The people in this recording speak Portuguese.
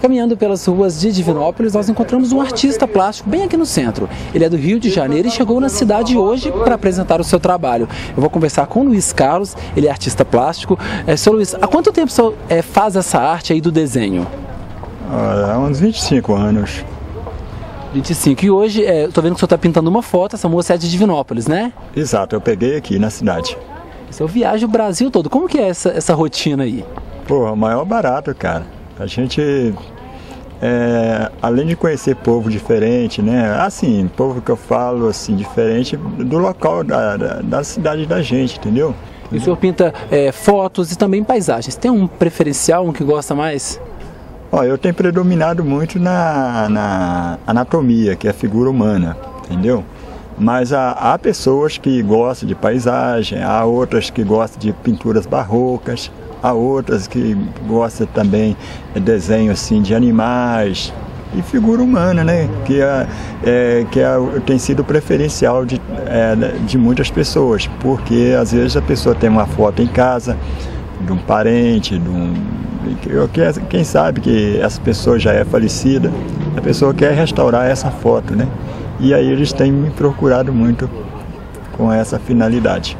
Caminhando pelas ruas de Divinópolis, nós encontramos um artista plástico bem aqui no centro. Ele é do Rio de Janeiro e chegou na cidade hoje para apresentar o seu trabalho. Eu vou conversar com o Luiz Carlos, ele é artista plástico. É, seu Luiz, há quanto tempo o senhor é, faz essa arte aí do desenho? Há uns 25 anos. 25. E hoje, é, estou vendo que o senhor está pintando uma foto, essa moça é de Divinópolis, né? Exato, eu peguei aqui na cidade. O senhor viaja o Brasil todo. Como que é essa, essa rotina aí? Pô, o maior barato, cara. A gente, é, além de conhecer povo diferente, né? Assim, povo que eu falo assim, diferente do local da, da, da cidade da gente, entendeu? E o senhor pinta é, fotos e também paisagens. Tem um preferencial, um que gosta mais? Ó, eu tenho predominado muito na, na anatomia, que é a figura humana, entendeu? Mas há, há pessoas que gostam de paisagem, há outras que gostam de pinturas barrocas, Há outras que gostam também de desenho assim, de animais e figura humana, né? Que, é, é que é, tem sido preferencial de, é, de muitas pessoas, porque às vezes a pessoa tem uma foto em casa de um parente, de um, quem sabe que essa pessoa já é falecida, a pessoa quer restaurar essa foto, né? E aí eles têm me procurado muito com essa finalidade.